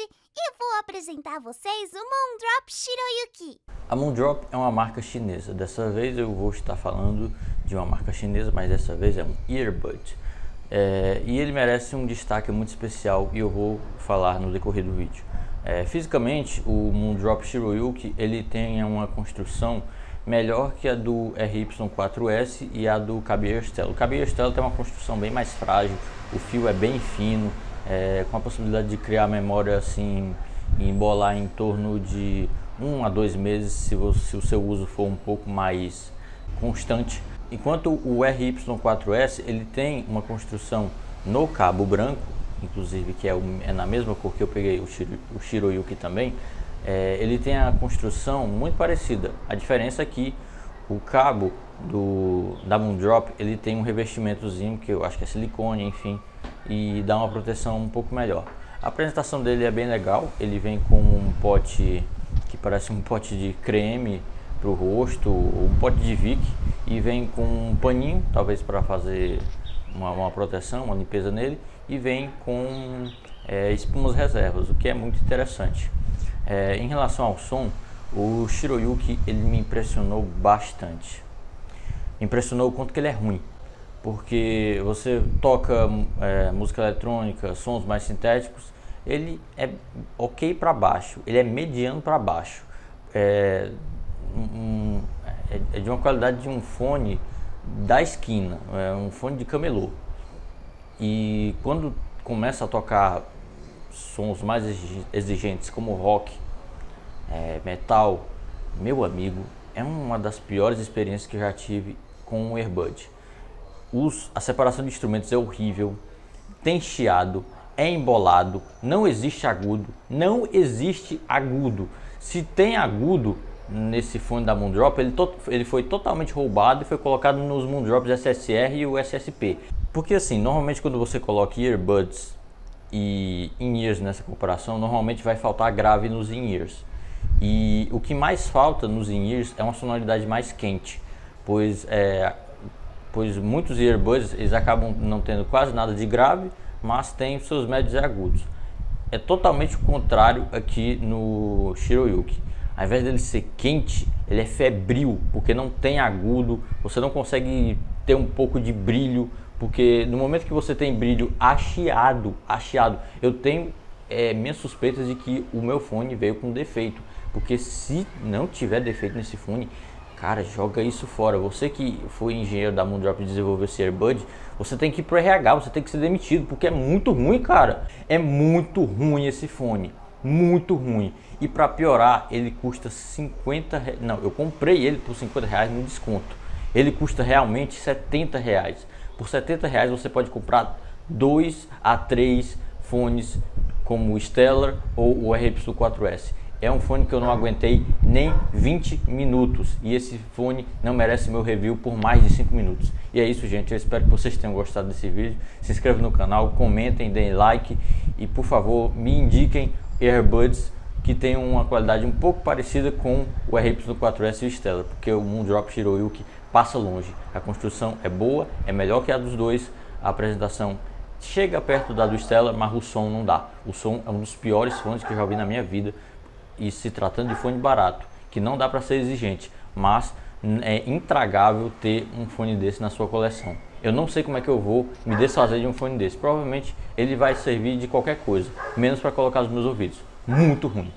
E vou apresentar a vocês o Moondrop Shiroyuki. A Moondrop é uma marca chinesa. Dessa vez eu vou estar falando de uma marca chinesa, mas dessa vez é um earbud. É, e ele merece um destaque muito especial e eu vou falar no decorrer do vídeo. É, fisicamente, o Moondrop Shiroyuki ele tem uma construção melhor que a do RY4S e a do Stella. O Stella tem uma construção bem mais frágil, o fio é bem fino, é, com a possibilidade de criar memória assim, embolar em torno de um a dois meses se, você, se o seu uso for um pouco mais constante. Enquanto o RY4S ele tem uma construção no cabo branco, inclusive que é, o, é na mesma cor que eu peguei o, Shiro, o Shiroyuki também, é, ele tem a construção muito parecida. A diferença é que o cabo do, da Moondrop ele tem um revestimentozinho que eu acho que é silicone, enfim, e dá uma proteção um pouco melhor. A apresentação dele é bem legal, ele vem com um pote que parece um pote de creme para o rosto, um pote de Vic e vem com um paninho, talvez para fazer uma, uma, proteção, uma limpeza nele e vem com é, espumas reservas, o que é muito interessante. É, em relação ao som, o Shiroyuki ele me impressionou bastante. Impressionou o quanto que ele é ruim, porque você toca é, música eletrônica, sons mais sintéticos, ele é ok para baixo, ele é mediano para baixo. É, um, é, de uma qualidade de um fone da esquina, é um fone de camelô. E quando começa a tocar sons mais exigentes como rock, é, metal, meu amigo, é uma das piores experiências que eu já tive com o Earbud. Os, a separação de instrumentos é horrível, tem chiado, é embolado, não existe agudo, não existe agudo. Se tem agudo nesse fone da Moondrop, ele, to, ele foi totalmente roubado e foi colocado nos Moondrops SSR e o SSP. Porque assim, normalmente quando você coloca earbuds e in-ears nessa comparação, normalmente vai faltar grave nos in-ears. E o que mais falta nos in-ears é uma sonoridade mais quente, pois, é, pois muitos earbuds eles acabam não tendo quase nada de grave, mas tem seus médios e agudos. É totalmente o contrário aqui no Shiroyuki. Ao invés dele ser quente, ele é febril, porque não tem agudo, você não consegue ter um pouco de brilho porque no momento que você tem brilho acheado, acheado, eu tenho é, minhas suspeitas de que o meu fone veio com defeito. Porque se não tiver defeito nesse fone, cara, joga isso fora. Você que foi engenheiro da Moondrop e desenvolveu esse Airbud, você tem que ir pro RH, você tem que ser demitido, porque é muito ruim, cara. É muito ruim esse fone. Muito ruim. E para piorar, ele custa 50 reais. Não, eu comprei ele por 50 reais no desconto. Ele custa realmente 70 reais. Por 70 reais você pode comprar dois a três fones como o Stellar ou o RY4S. É um fone que eu não aguentei nem 20 minutos e esse fone não merece meu review por mais de 5 minutos. E é isso, gente. Eu espero que vocês tenham gostado desse vídeo. Se inscrevam no canal, comentem, deem like e por favor me indiquem earbuds que tenham uma qualidade um pouco parecida com o RY4S e o Stellar, porque o Moondrop Shiroyuki passa longe. A construção é boa, é melhor que a dos dois, a apresentação chega perto da do Stellar, mas o som não dá. O som é um dos piores fones que eu já vi na minha vida, e se tratando de fone barato, que não dá para ser exigente, mas é intragável ter um fone desse na sua coleção. Eu não sei como é que eu vou me desfazer de um fone desse. Provavelmente ele vai servir de qualquer coisa, menos para colocar nos meus ouvidos. Muito ruim.